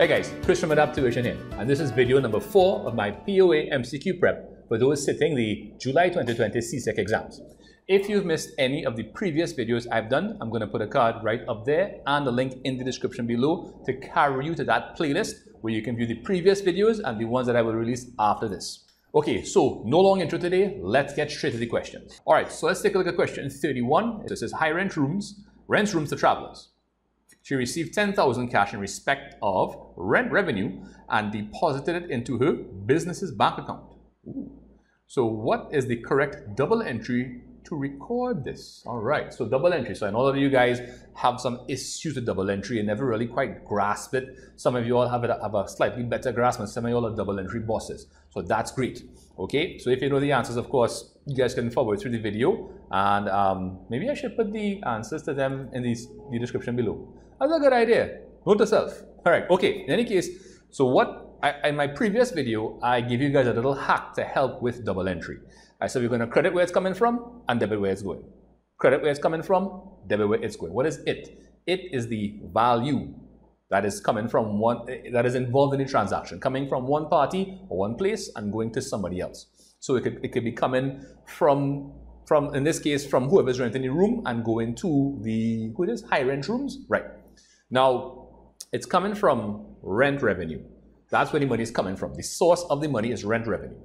Hey guys, Chris from Adaptuition here, and this is video number 4 of my POA MCQ prep for those sitting the July 2020 CSEC exams. If you've missed any of the previous videos I've done, I'm going to put a card right up there and a link in the description below to carry you to that playlist where you can view the previous videos and the ones that I will release after this. Okay, so no long intro today, let's get straight to the questions. Alright, so let's take a look at question 31. This says high rent rooms, rents rooms to travelers. She received 10,000 cash in respect of rent revenue and deposited it into her business's bank account. Ooh. So what is the correct double entry to record this. All right, so double entry. So I know all of you guys have some issues with double entry and never really quite grasp it. Some of you all have, it, have a slightly better grasp and some of you all are double entry bosses. So that's great. Okay, so if you know the answers, of course, you guys can forward through the video and um, maybe I should put the answers to them in the, the description below. That's a good idea. Note to self. All right, okay, in any case, so what I, in my previous video, I give you guys a little hack to help with double entry. I said we're going to credit where it's coming from and debit where it's going. Credit where it's coming from, debit where it's going. What is it? It is the value that is coming from one, that is involved in the transaction, coming from one party or one place and going to somebody else. So it could, it could be coming from, from, in this case, from whoever's renting the room and going to the, who it is, high rent rooms? Right. Now, it's coming from rent revenue. That's where the money is coming from. The source of the money is rent revenue.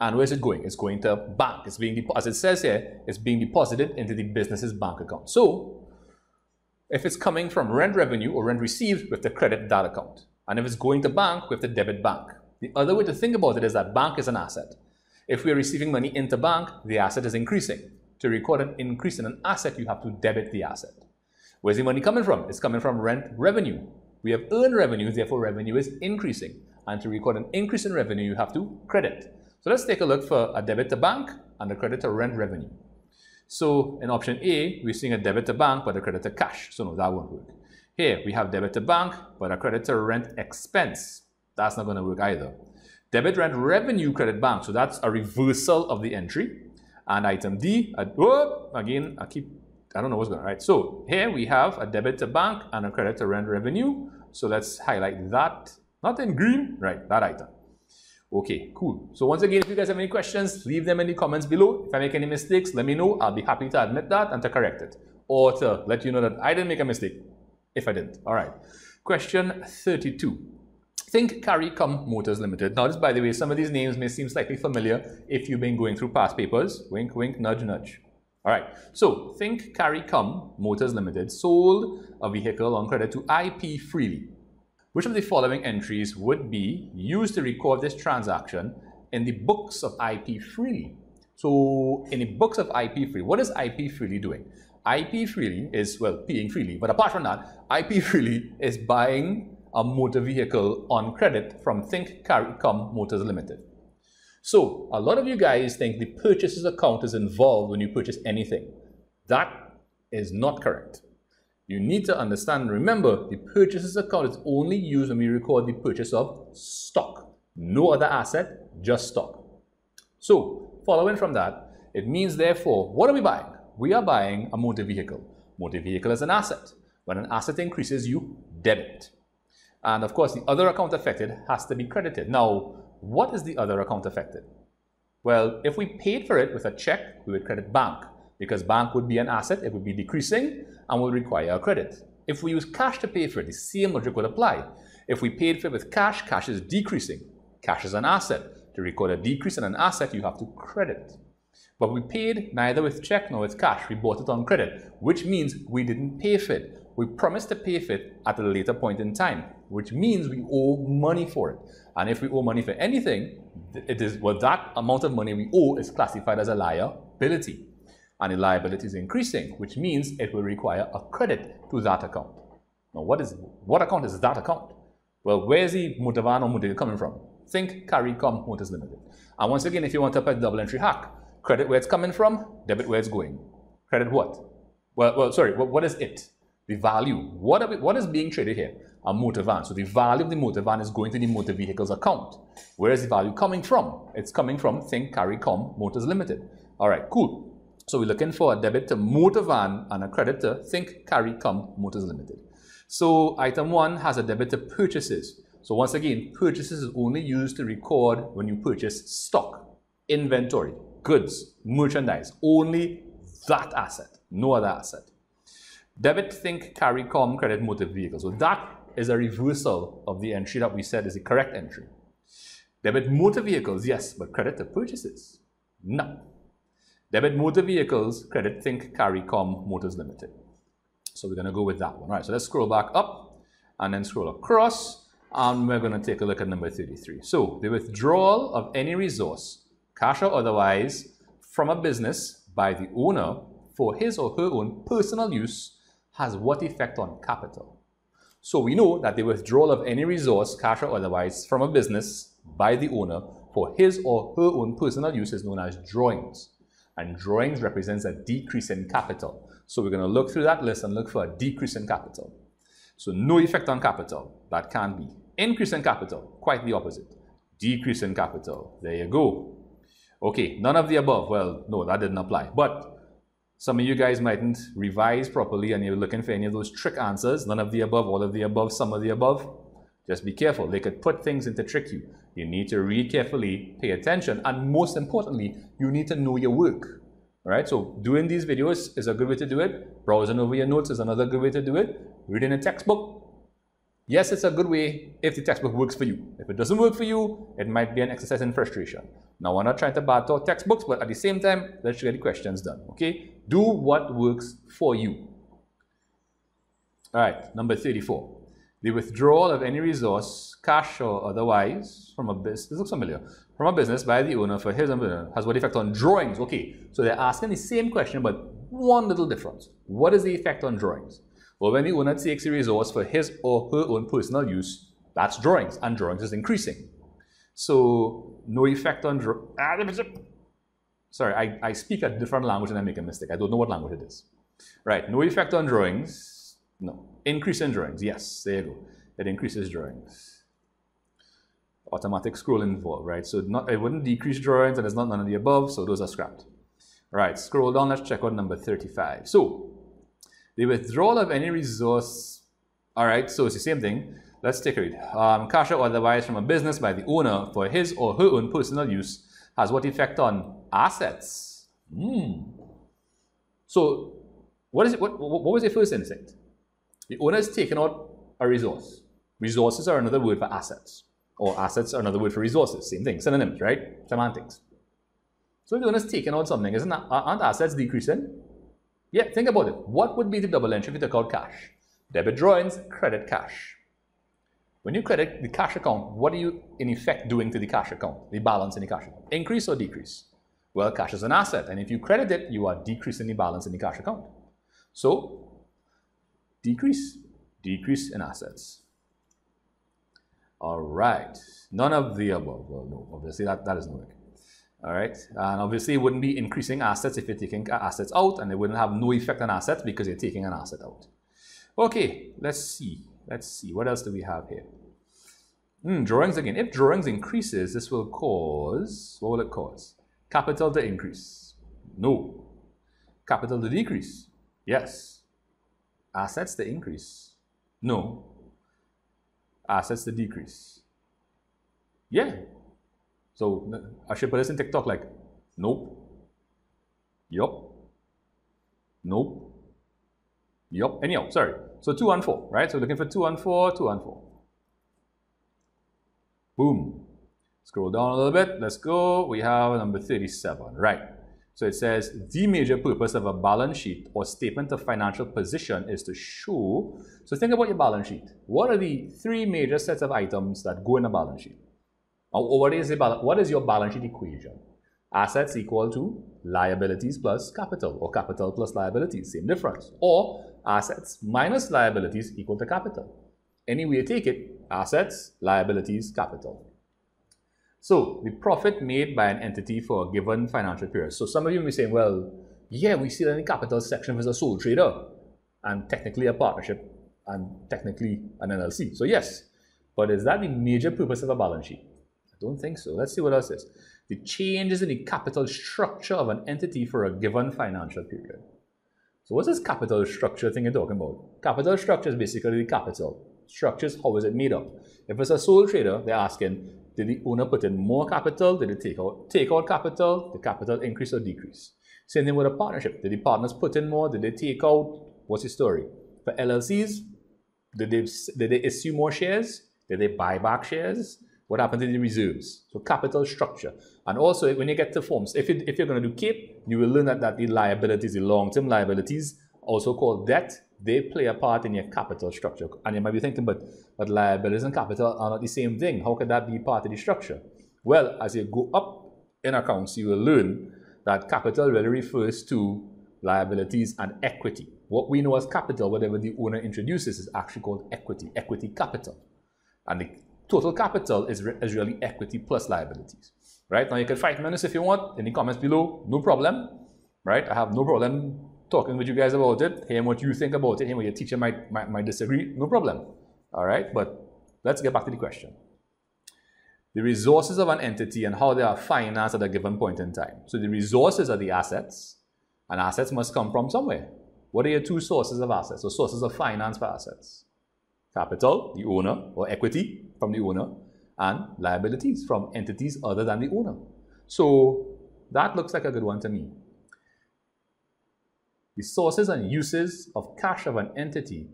And where is it going? It's going to bank. It's being, as it says here, it's being deposited into the business's bank account. So, if it's coming from rent revenue or rent received, with the credit that account. And if it's going to bank, with the debit bank. The other way to think about it is that bank is an asset. If we're receiving money into bank, the asset is increasing. To record an increase in an asset, you have to debit the asset. Where's the money coming from? It's coming from rent revenue. We have earned revenue, therefore revenue is increasing. And to record an increase in revenue, you have to credit. So let's take a look for a debit to bank and a credit to rent revenue. So in option A, we're seeing a debit to bank but a credit to cash. So no, that won't work. Here, we have debit to bank but a credit to rent expense. That's not going to work either. Debit rent revenue credit bank. So that's a reversal of the entry. And item D, uh, oh, again, I keep, I don't know what's going on, right? So here we have a debit to bank and a credit to rent revenue. So let's highlight that, not in green, right, that item. Okay, cool. So once again, if you guys have any questions, leave them in the comments below. If I make any mistakes, let me know. I'll be happy to admit that and to correct it. Or to let you know that I didn't make a mistake, if I didn't. All right. Question 32. Think Carry Come Motors Limited. Now, this, by the way, some of these names may seem slightly familiar if you've been going through past papers. Wink, wink, nudge, nudge. All right. So, Think Carry Come Motors Limited sold a vehicle on credit to IP Freely which of the following entries would be used to record this transaction in the books of IP Freely? So in the books of IP Freely, what is IP Freely doing? IP Freely is, well, paying freely, but apart from that, IP Freely is buying a motor vehicle on credit from Think Carry Come Motors Limited. So a lot of you guys think the purchases account is involved when you purchase anything. That is not correct. You need to understand, remember, the purchases account is only used when we record the purchase of stock. No other asset, just stock. So, following from that, it means therefore, what are we buying? We are buying a motor vehicle. Motor vehicle is an asset. When an asset increases, you debit. And of course, the other account affected has to be credited. Now, what is the other account affected? Well, if we paid for it with a check, we would credit bank because bank would be an asset, it would be decreasing and would require a credit. If we use cash to pay for it, the same logic would apply. If we paid for it with cash, cash is decreasing. Cash is an asset. To record a decrease in an asset, you have to credit. But we paid neither with check nor with cash. We bought it on credit, which means we didn't pay for it. We promise to pay for it at a later point in time, which means we owe money for it. And if we owe money for anything, it is well that amount of money we owe is classified as a liability and the liability is increasing, which means it will require a credit to that account. Now, what is what account is that account? Well, where is the motor van or motor coming from? Think Carry Come Motors Limited. And once again, if you want to put double entry hack, credit where it's coming from, debit where it's going. Credit what? Well, well, sorry, what, what is it? The value. What, are we, what is being traded here? A motor van. So the value of the motor van is going to the motor vehicles account. Where is the value coming from? It's coming from Think Carry Come Motors Limited. All right, cool. So we're looking for a debit to motor van and a credit to Think Carry Come Motors Limited. So item one has a debit to purchases. So once again, purchases is only used to record when you purchase stock, inventory, goods, merchandise, only that asset, no other asset. Debit, think, carry, com, credit, motor vehicle. So that is a reversal of the entry that we said is the correct entry. Debit motor vehicles, yes, but credit to purchases, no. Debit motor vehicles, credit, think, carry, com, motors limited. So we're going to go with that one. All right, so let's scroll back up and then scroll across and we're going to take a look at number 33. So the withdrawal of any resource, cash or otherwise, from a business by the owner for his or her own personal use has what effect on capital? So we know that the withdrawal of any resource, cash or otherwise, from a business by the owner for his or her own personal use is known as drawings. And drawings represents a decrease in capital. So we're going to look through that list and look for a decrease in capital. So no effect on capital. That can be. Increase in capital. Quite the opposite. Decrease in capital. There you go. Okay, none of the above. Well, no, that didn't apply. But some of you guys mightn't revise properly and you're looking for any of those trick answers. None of the above, all of the above, some of the above. Just be careful. They could put things in to trick you. You need to read carefully, pay attention, and most importantly, you need to know your work. Right, so doing these videos is a good way to do it. Browsing over your notes is another good way to do it. Reading a textbook, yes, it's a good way if the textbook works for you. If it doesn't work for you, it might be an exercise in frustration. Now, we're not trying to bad talk textbooks, but at the same time, let's get the questions done, okay? Do what works for you. All right, number 34. The withdrawal of any resource, cash or otherwise, from a business, this looks familiar, from a business by the owner for his own has what effect on drawings? Okay, so they're asking the same question, but one little difference. What is the effect on drawings? Well, when the owner takes a resource for his or her own personal use, that's drawings, and drawings is increasing. So, no effect on drawings. Ah, sorry, I, I speak a different language and I make a mistake. I don't know what language it is. Right, no effect on drawings. No. Increase in drawings. Yes, there you go. It increases drawings. Automatic scroll involved, right? So not it wouldn't decrease drawings and it's not none of the above, so those are scrapped. Right, scroll down, let's check out number 35. So, the withdrawal of any resource, all right, so it's the same thing. Let's take a read. Um, cash or otherwise from a business by the owner for his or her own personal use has what effect on assets? Hmm. So, what is it? What, what was your first instinct? The owner is taking out a resource. Resources are another word for assets, or assets are another word for resources. Same thing, synonyms, right? Semantics. So if the owner is taking out something, isn't aren't assets decreasing? Yeah, think about it. What would be the double entry if you took out cash? Debit drawings, credit cash. When you credit the cash account, what are you in effect doing to the cash account, the balance in the cash account? Increase or decrease? Well, cash is an asset, and if you credit it, you are decreasing the balance in the cash account. So, decrease, decrease in assets. All right, none of the above. Well, no, obviously that, that is no All right, and obviously it wouldn't be increasing assets if you're taking assets out, and it wouldn't have no effect on assets because you're taking an asset out. Okay, let's see. Let's see, what else do we have here? Mm, drawings again. If drawings increases, this will cause, what will it cause? Capital to increase. No. Capital to decrease. Yes. Assets to increase. No. Assets to decrease. Yeah. So I should put this in TikTok like, nope. Yup. Nope. Yup. Anyhow, sorry. So 2 and 4, right? So looking for 2 and 4, 2 and 4. Boom. Scroll down a little bit. Let's go. We have number 37, right? So it says the major purpose of a balance sheet or statement of financial position is to show. So think about your balance sheet. What are the three major sets of items that go in a balance sheet? Or what is, the what is your balance sheet equation? Assets equal to liabilities plus capital or capital plus liabilities, same difference. Or assets minus liabilities equal to capital. Any way you take it, assets, liabilities, capital. So the profit made by an entity for a given financial period. So some of you may say, well, yeah, we see that in the capital section as a sole trader and technically a partnership and technically an LLC. So yes, but is that the major purpose of a balance sheet? I don't think so. Let's see what else is. The changes in the capital structure of an entity for a given financial period. So what's this capital structure thing you're talking about? Capital structure is basically the capital. structures, how is it made up? If it's a sole trader, they're asking, did the owner put in more capital? Did it take out, take out capital? The capital increase or decrease? Same thing with a partnership. Did the partners put in more? Did they take out? What's the story? For LLCs, did they, did they issue more shares? Did they buy back shares? What happens in the reserves? So capital structure. And also when you get to forms, if, if you're going to do CAPE, you will learn that, that the liabilities, the long-term liabilities, also called debt, they play a part in your capital structure. And you might be thinking, but, but liabilities and capital are not the same thing. How could that be part of the structure? Well, as you go up in accounts, you will learn that capital really refers to liabilities and equity. What we know as capital, whatever the owner introduces, is actually called equity, equity capital. And the total capital is, is really equity plus liabilities. Right? Now you can fight me if you want in the comments below, no problem. Right? I have no problem talking with you guys about it, hearing what you think about it, hearing what your teacher might, might, might disagree, no problem. All right? But let's get back to the question the resources of an entity and how they are financed at a given point in time. So the resources are the assets, and assets must come from somewhere. What are your two sources of assets or sources of finance for assets? Capital, the owner, or equity from the owner, and liabilities from entities other than the owner. So that looks like a good one to me. The sources and uses of cash of an entity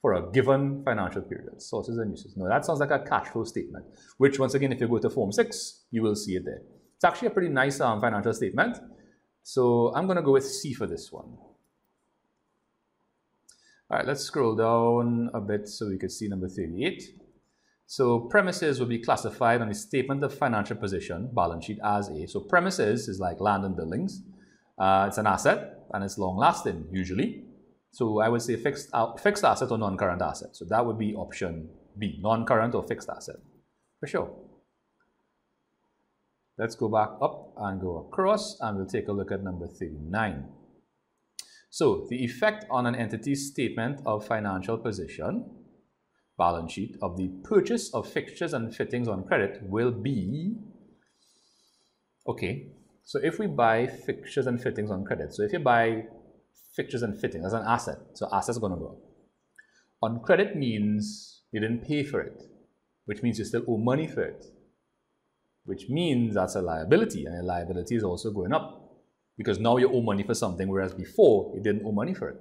for a given financial period, sources and uses. Now that sounds like a cash flow statement, which once again, if you go to Form 6, you will see it there. It's actually a pretty nice um, financial statement. So I'm going to go with C for this one. All right, let's scroll down a bit so we can see number 38. So premises will be classified on the statement of financial position, balance sheet as A. So premises is like land and buildings. Uh, it's an asset and it's long lasting usually. So I would say fixed, uh, fixed asset or non-current asset. So that would be option B, non-current or fixed asset, for sure. Let's go back up and go across and we'll take a look at number 39. So the effect on an entity's statement of financial position, balance sheet, of the purchase of fixtures and fittings on credit will be, okay, so if we buy fixtures and fittings on credit, so if you buy fixtures and fittings as an asset. So assets going to go up. On credit means you didn't pay for it, which means you still owe money for it, which means that's a liability, and a liability is also going up because now you owe money for something, whereas before you didn't owe money for it.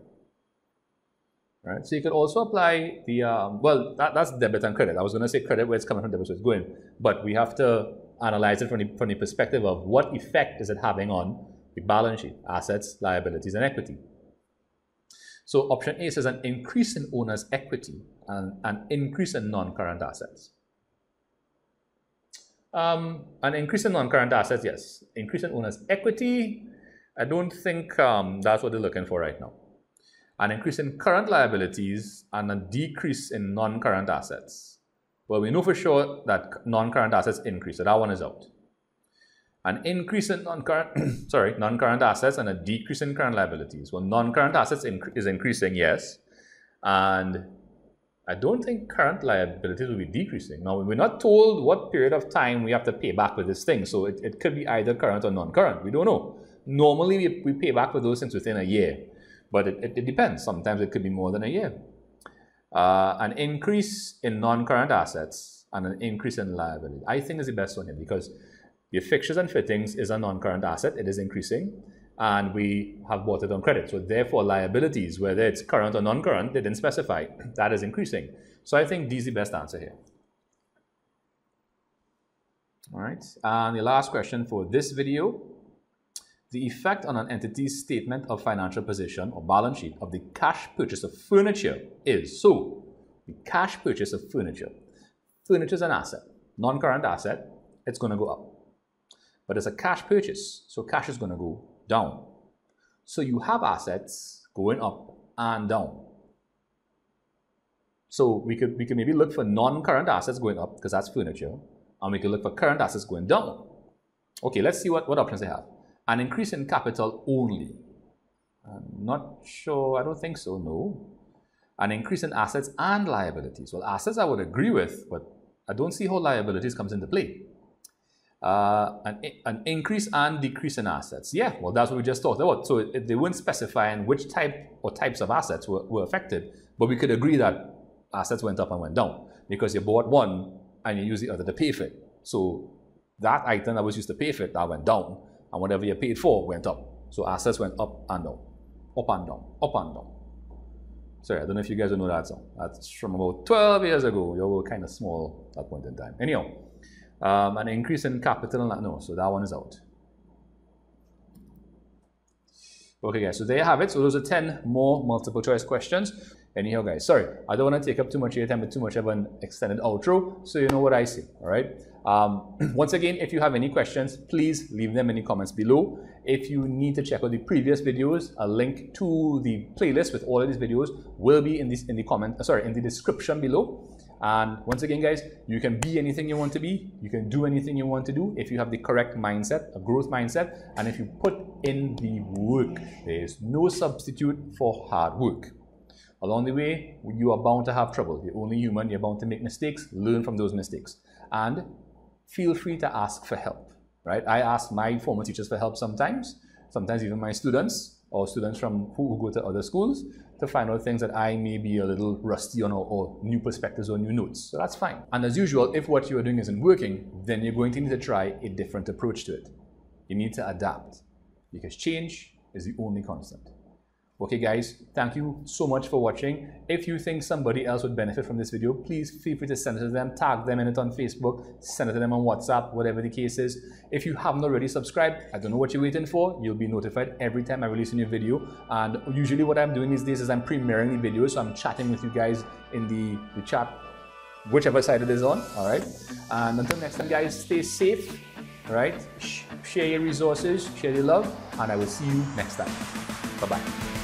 Right? So you could also apply the, um, well, that, that's debit and credit. I was going to say credit where it's coming from, debit where it's going. But we have to analyze it from the, from the perspective of what effect is it having on the balance sheet, assets, liabilities, and equity. So option A says an increase in owner's equity and an increase in non-current assets. Um, an increase in non-current assets, yes. Increase in owner's equity, I don't think um, that's what they're looking for right now. An increase in current liabilities and a decrease in non-current assets. Well, we know for sure that non-current assets increase, so that one is out an increase in non-current sorry non-current assets and a decrease in current liabilities. Well, non-current assets is increasing, yes, and I don't think current liabilities will be decreasing. Now, we're not told what period of time we have to pay back with this thing, so it, it could be either current or non-current. We don't know. Normally, we, we pay back for those things within a year, but it, it, it depends. Sometimes it could be more than a year. Uh, an increase in non-current assets and an increase in liability. I think is the best one here because the fixtures and fittings is a non-current asset. It is increasing and we have bought it on credit. So therefore liabilities, whether it's current or non-current, they didn't specify. That is increasing. So I think D is the best answer here. All right, and the last question for this video. The effect on an entity's statement of financial position or balance sheet of the cash purchase of furniture is, so the cash purchase of furniture. Furniture is an asset, non-current asset, it's going to go up but it's a cash purchase, so cash is going to go down. So you have assets going up and down. So we could we could maybe look for non-current assets going up because that's furniture, and we could look for current assets going down. Okay, let's see what, what options they have. An increase in capital only. I'm not sure, I don't think so, no. An increase in assets and liabilities. Well, assets I would agree with, but I don't see how liabilities comes into play uh, an, an increase and decrease in assets. Yeah, well, that's what we just talked about. So it, they weren't specifying which type or types of assets were, were affected, but we could agree that assets went up and went down because you bought one and you use the other to pay for it. So that item that was used to pay for it, that went down, and whatever you paid for went up. So assets went up and down, up and down, up and down. Sorry, I don't know if you guys know that song. That's from about 12 years ago. You were kind of small at that point in time. Anyhow, um, an increase in capital, no, so that one is out. Okay, guys, so there you have it. So those are 10 more multiple choice questions. Anyhow, guys, sorry, I don't want to take up too much of your time with too much of an extended outro, so you know what I say, all right? Um, once again, if you have any questions, please leave them in the comments below. If you need to check out the previous videos, a link to the playlist with all of these videos will be in this in the comment, uh, sorry, in the description below. And once again, guys, you can be anything you want to be. You can do anything you want to do if you have the correct mindset, a growth mindset, and if you put in the work. There is no substitute for hard work. Along the way, you are bound to have trouble. You're only human. You're bound to make mistakes. Learn from those mistakes. And feel free to ask for help, right? I ask my former teachers for help sometimes, sometimes even my students or students from who go to other schools to find out things that I may be a little rusty on or, or, new perspectives or new notes. So that's fine. And as usual, if what you are doing isn't working, then you're going to need to try a different approach to it. You need to adapt because change is the only constant. Okay guys, thank you so much for watching. If you think somebody else would benefit from this video, please feel free to send it to them, tag them in it on Facebook, send it to them on WhatsApp, whatever the case is. If you haven't already subscribed, I don't know what you're waiting for. You'll be notified every time I release a new video. And usually what I'm doing these days is I'm premiering the video, so I'm chatting with you guys in the, the chat, whichever side it is on, all right? And until next time guys, stay safe, all right? Share your resources, share your love, and I will see you next time. Bye-bye.